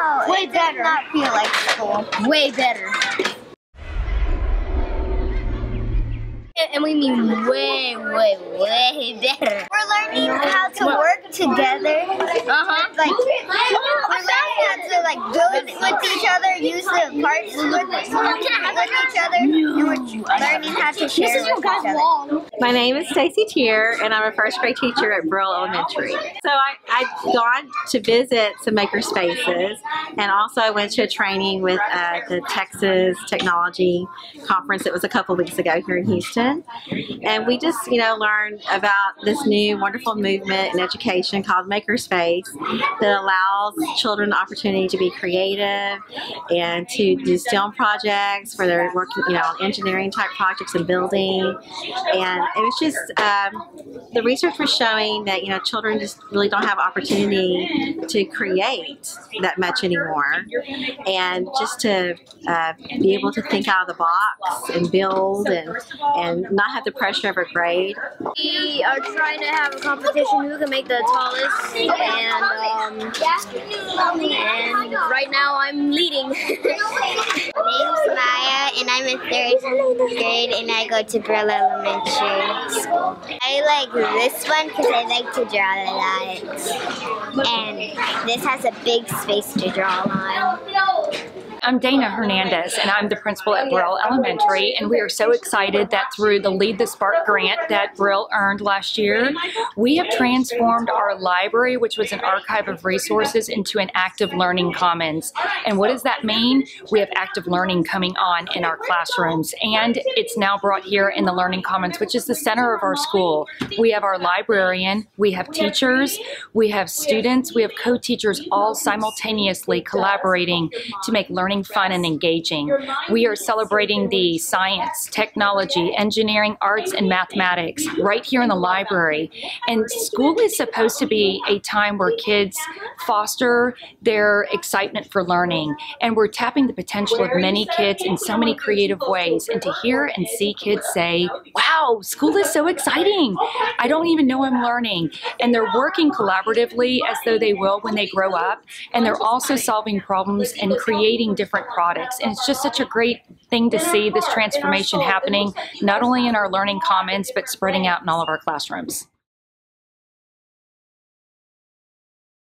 No, Way better. not feel like school. Way better. And- And we mean way, way, way better. We're learning how to work together. Uh-huh. Like we're learning how to like build with each other, use the parts with, with each other, and we're learning to share with each other. My name is Stacy Tier, and I'm a first grade teacher at Brill Elementary. So I, I've gone to visit some maker spaces, and also I went to a training with uh, the Texas Technology Conference. It was a couple weeks ago here in Houston, and we just you know learned about this new wonderful movement in education called Makerspace that allows children the opportunity to be creative and to do STEM projects where they're working you know on engineering type projects and building. And it was just um, the research was showing that you know children just really don't have opportunity to create that much anymore. And just to uh, be able to think out of the box and build and and not have the pressure of a grade. We are trying to have a competition who can make the tallest, and um, and right now I'm leading. My name's Maya, and I'm in third grade, and I go to Brill Elementary School. I like this one because I like to draw a lot, and this has a big space to draw on. I'm Dana Hernandez, and I'm the principal at Brill Elementary. And we are so excited that through the Lead the Spark grant that Brill earned last year, we have transformed our library, which was an archive of resources, into an active learning commons. And what does that mean? We have active learning coming on in our classrooms, and it's now brought here in the Learning Commons, which is the center of our school. We have our librarian, we have teachers, we have students, we have co-teachers all simultaneously collaborating to make learning fun and engaging. We are celebrating the science, technology, engineering, arts, and mathematics right here in the library. And school is supposed to be a time where kids foster their excitement for learning. And we're tapping the potential of many kids in so many creative ways. And to hear and see kids say, wow, school is so exciting. I don't even know I'm learning. And they're working collaboratively as though they will when they grow up. And they're also solving problems and creating different products. And it's just such a great thing to see this transformation happening, not only in our learning commons, but spreading out in all of our classrooms.